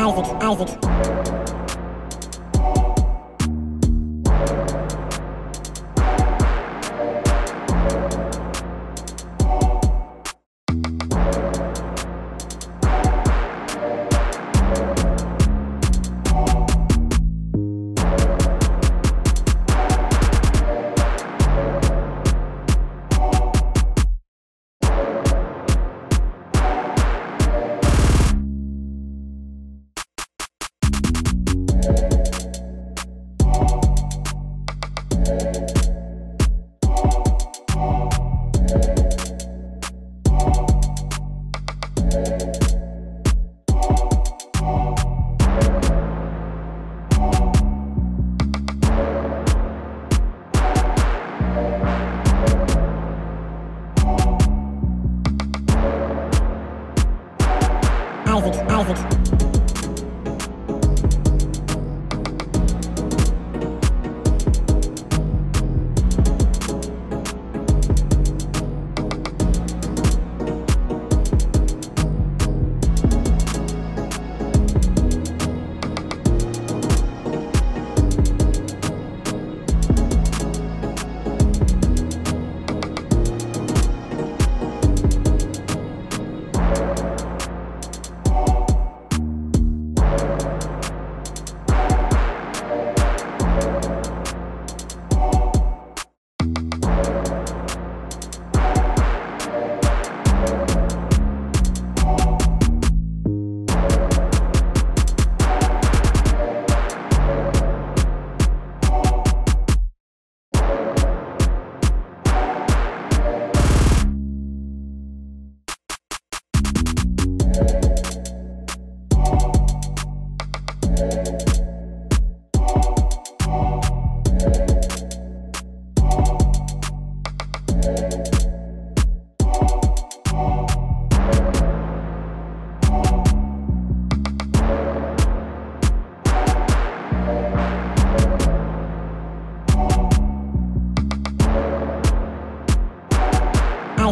Isaac, Isaac. Isaac, Isaac.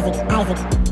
Isaac, Isaac.